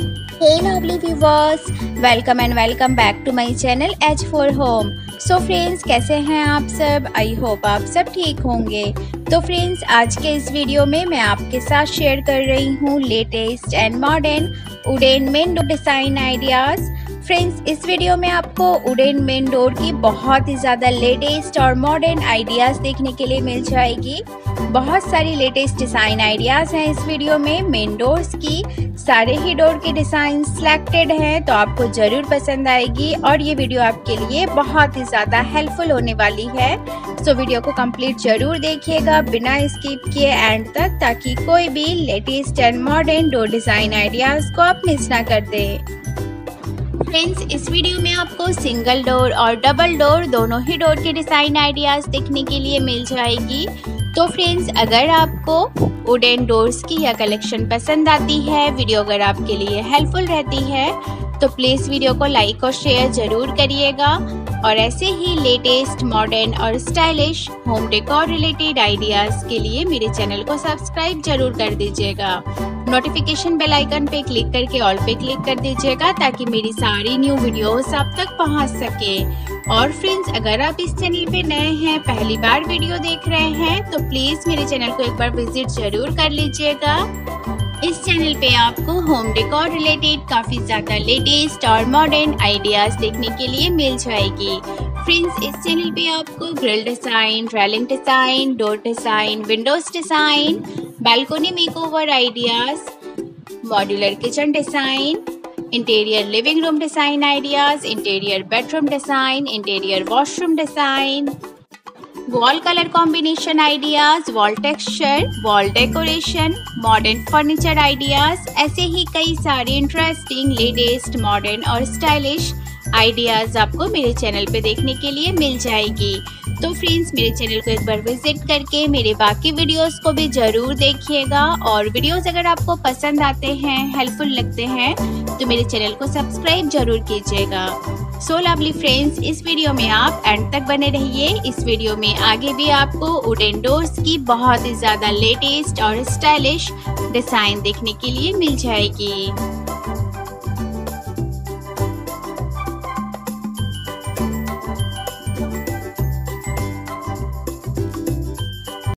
Hey lovely viewers, welcome and welcome back to my channel H4 Home. so friends कैसे हैं आप सब? I hope आप सब ठीक होंगे। तो फ्रेंड्स आज के इस वीडियो में मैं आपके साथ शेयर कर रही हूँ latest and modern wooden main design ideas friends इस वीडियो में आपको उडेन मेन डोर की बहुत ही ज़्यादा लेटेस्ट और मॉडर्न आइडियाज़ देखने के लिए मिल जाएगी। बहुत सारी लेटेस्ट डिज़ाइन आइडियाज़ हैं इस वीडियो में। मेन डोर्स की सारे ही डोर के डिज़ाइन सिलेक्टेड हैं तो आपको ज़रूर पसंद आएगी और ये वीडियो आपके लिए बहुत ही ज़्यादा हेल्पफुल होने वाली है। सो वीडियो को कंप्लीट ज़रूर देखिएगा बिना स्किप किए एंड तक, ताकि कोई भी latest and modern door design ideas को आप मिस ना कर दें। फ्रेंड्स, इस वीडियो में आपको सिंगल डोर और डबल डोर दोनों ही डोर के डिज़ाइन आइडियाज़ देखने के लिए मिल जाएगी। तो फ्रेंड्स, अगर आपको वुडन डोर्स की यह कलेक्शन पसंद आती है वीडियो अगर आपके लिए हेल्पफुल रहती है तो प्लीज़ वीडियो को लाइक और शेयर ज़रूर करिएगा। और ऐसे ही लेटेस्ट मॉडर्न और stylish home decor related ideas के लिए मेरे चैनल को सब्सक्राइब ज़रूर कर दीजिएगा। नोटिफिकेशन बेल आइकन पे क्लिक करके ऑल पे क्लिक कर दीजिएगा ताकि मेरी सारी न्यू वीडियोस आप तक पहुँच सके। और फ्रेंड्स अगर आप इस चैनल पे नए हैं, पहली बार वीडियो देख रहे हैं तो प्लीज़ मेरे चैनल को एक बार विज़िट ज़रूर कर लीजिएगा। इस चैनल पे आपको होम डेकोर रिलेटेड काफ़ी ज़्यादा लेटेस्ट और मॉडर्न आइडियाज़ देखने के लिए मिल जाएगी। फ्रेंड्स इस चैनल पे आपको grill design railing design door design windows design balcony makeover ideas modular kitchen design interior living room design ideas interior bedroom design interior washroom design wall colour combination ideas wall texture wall decoration modern furniture ideas ऐसे ही कई सारे interesting latest modern और stylish ideas आपको मेरे channel पे देखने के लिए मिल जाएगी। तो फ्रेंड्स मेरे चैनल को एक बार विज़िट करके मेरे बाकी वीडियोस को भी ज़रूर देखिएगा। और वीडियोस अगर आपको पसंद आते हैं हेल्पफुल लगते हैं तो मेरे चैनल को सब्सक्राइब ज़रूर कीजिएगा। सो लवली फ्रेंड्स इस वीडियो में आप एंड तक बने रहिए। इस वीडियो में आगे भी आपको वुडन डोर्स की बहुत ही ज़्यादा लेटेस्ट और स्टाइलिश डिज़ाइन देखने के लिए मिल जाएगी।